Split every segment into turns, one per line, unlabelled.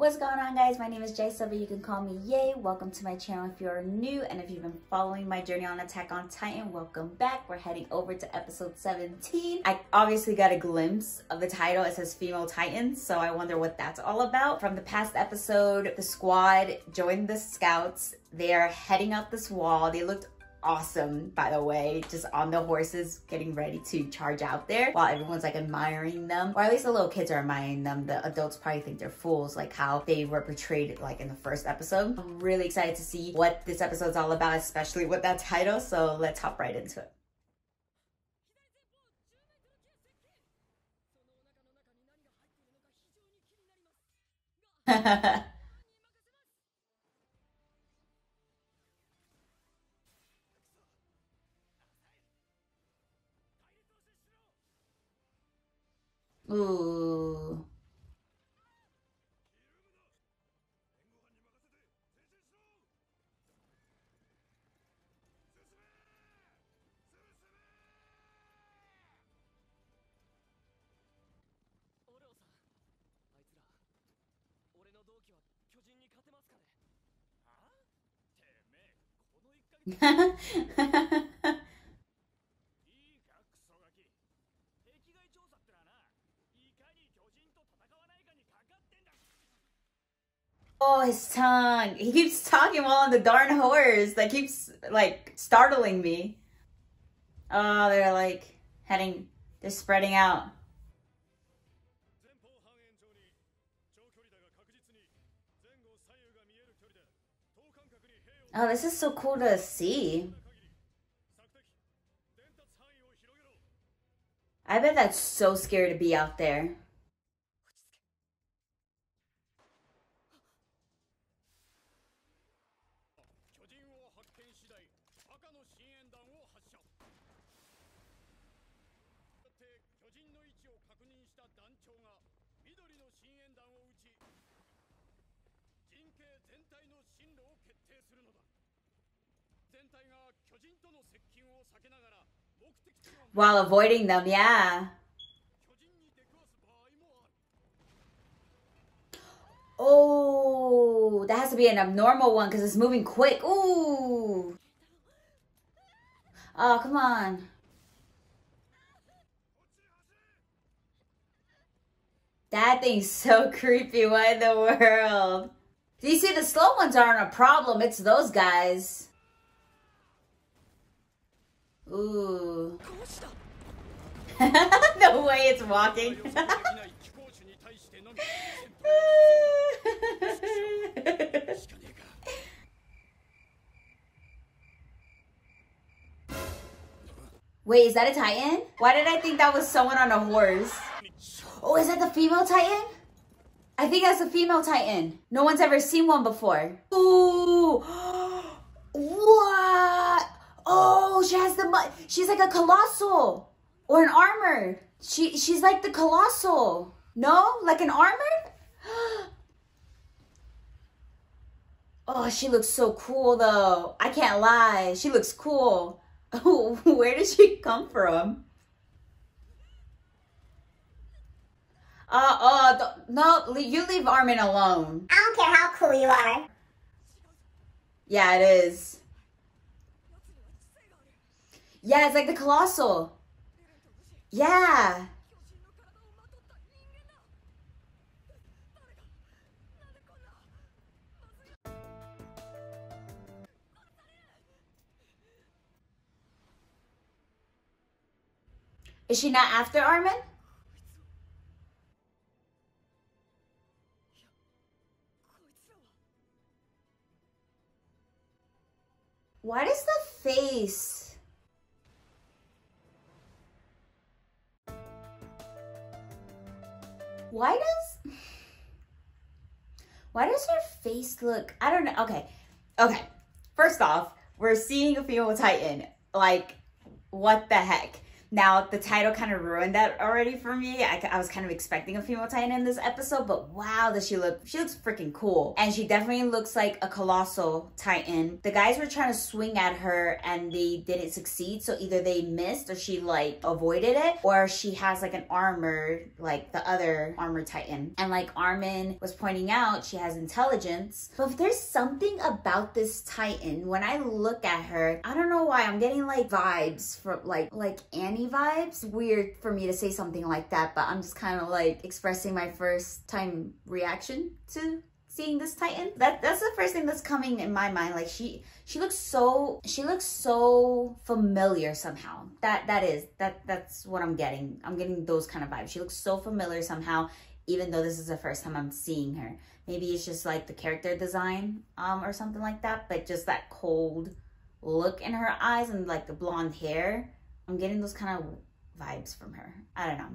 What's going on guys? My name is Jay Silver. You can call me Yay. Welcome to my channel if you're new and if you've been following my journey on Attack on Titan, welcome back. We're heading over to episode 17. I obviously got a glimpse of the title. It says Female Titans, so I wonder what that's all about. From the past episode, the squad joined the scouts. They are heading up this wall. They looked awesome, by the way, just on the horses getting ready to charge out there while everyone's like admiring them, or at least the little kids are admiring them. The adults probably think they're fools, like how they were portrayed like in the first episode. I'm really excited to see what this episode's all about, especially with that title. So let's hop right into it. うーはははは。Oh, his tongue. He keeps talking while on the darn horse. That keeps, like, startling me. Oh, they're, like, heading, they're spreading out. Oh, this is so cool to see. I bet that's so scary to be out there. While avoiding them, yeah. Oh, that has to be an abnormal one because it's moving quick. Ooh. Oh, come on. That thing's so creepy. What in the world? You see the slow ones aren't a problem? It's those guys. Ooh. the way it's walking. Wait, is that a Titan? Why did I think that was someone on a horse? Oh, is that the female Titan? I think that's a female Titan. No one's ever seen one before. Ooh. what? Oh, she has the, she's like a colossal or an armor. She, she's like the colossal. No, like an armor? Oh, she looks so cool though. I can't lie. She looks cool. Where did she come from? Uh, uh, no, you leave Armin alone.
I don't care how cool you are.
Yeah, it is. Yeah, it's like the Colossal. Yeah. Is she not after Armin? Why does... Why does her face look... I don't know. Okay. Okay. First off, we're seeing a female titan. Like, what the heck? Now, the title kind of ruined that already for me. I, I was kind of expecting a female Titan in this episode, but wow, does she look, she looks freaking cool. And she definitely looks like a colossal Titan. The guys were trying to swing at her and they didn't succeed. So either they missed or she like avoided it or she has like an armor like the other armor Titan. And like Armin was pointing out, she has intelligence. But there's something about this Titan, when I look at her, I don't know why I'm getting like vibes from like, like Annie vibes. Weird for me to say something like that, but I'm just kind of like expressing my first time reaction to seeing this titan. That that's the first thing that's coming in my mind. Like she she looks so she looks so familiar somehow. That that is that that's what i'm getting. I'm getting those kind of vibes. She looks so familiar somehow even though this is the first time i'm seeing her. Maybe it's just like the character design um or something like that but just that cold look in her eyes and like the blonde hair I'm getting those kind of vibes from her. I don't know.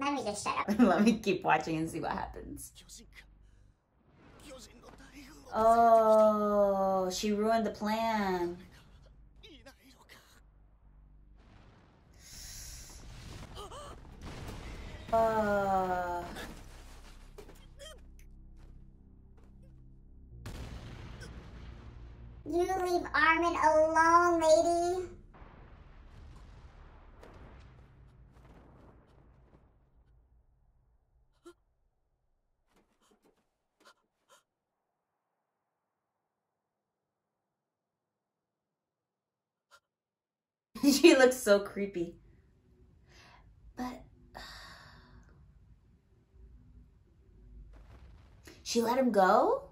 Let me just shut up.
Let me keep watching and see what happens. Oh, she ruined the plan. Uh,
You leave Armin alone, lady.
she looks so creepy. But she let him go?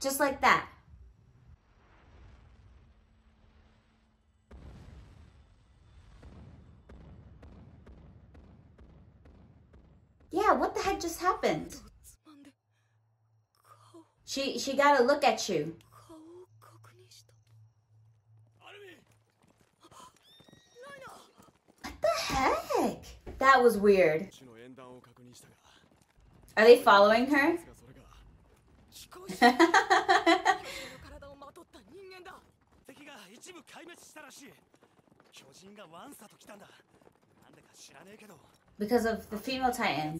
Just like that. Yeah, what the heck just happened? She she got to look at you. That was weird. Are they following her? because of the female titan.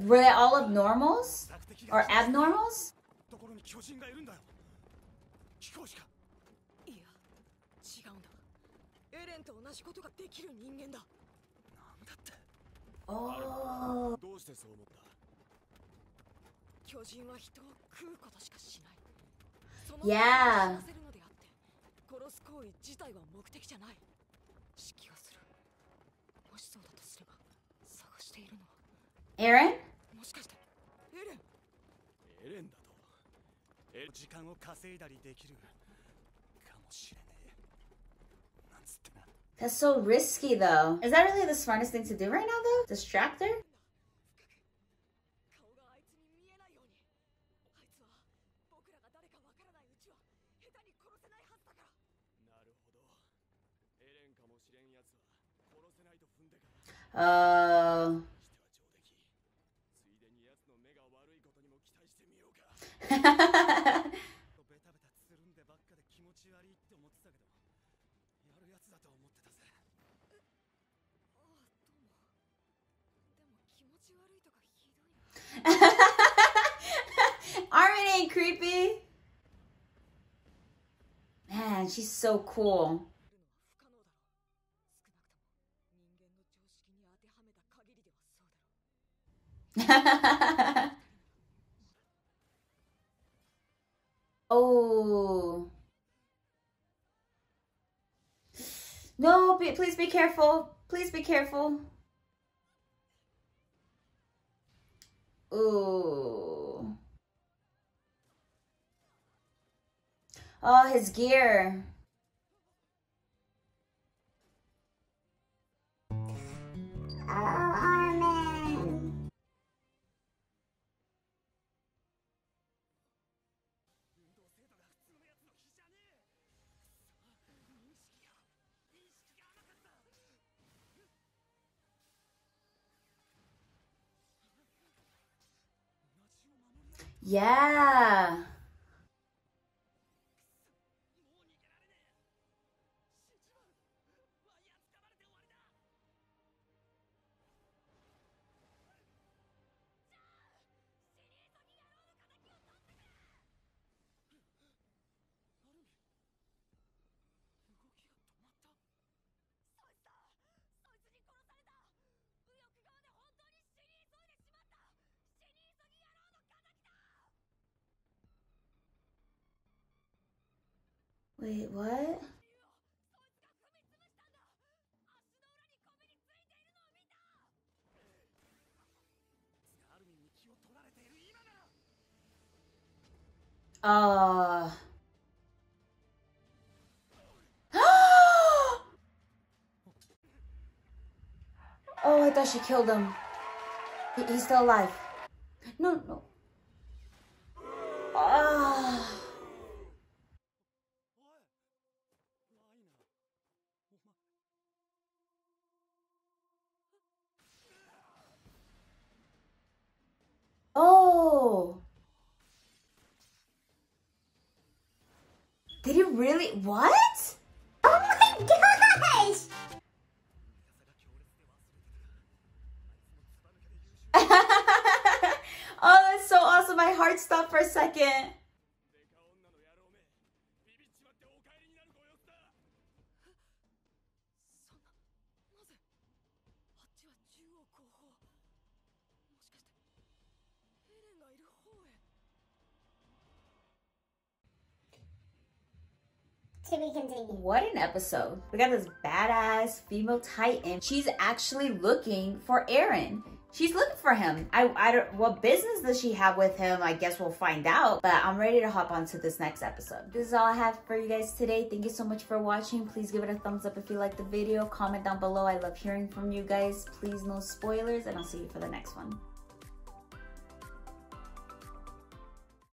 Were they all abnormals? Or abnormals?
レンと同じことができる人間だ。なんだって。
Oh.
どうしてそう思った？巨人は人を食うことしかしない。その.死なせるのであって殺す行為自体は目的じゃない。気がする。もしそうだとすれば探しているのは。
Aaron?
もしかして。エレン。エレンだと。え時間を稼いだりできるかもしれん
That's so risky though. Is that really the smartest thing to do right now though? Distract her? Oh.
Uh...
Armin ain't creepy. Man, she's so cool. oh. No, be, please be careful. Please be careful. Ooh. Oh, his gear.
Oh,
Yeah. Wait, what? Uh... oh, I thought she killed him. He, he's still alive. No, no. Did you really? What?
Oh my gosh!
oh, that's so awesome. My heart stopped for a second.
To be continued.
What an episode. We got this badass female titan. She's actually looking for Eren. She's looking for him. I, I don't, what business does she have with him? I guess we'll find out. But I'm ready to hop on to this next episode. This is all I have for you guys today. Thank you so much for watching. Please give it a thumbs up if you liked the video. Comment down below. I love hearing from you guys. Please no spoilers and I'll see you for the next one.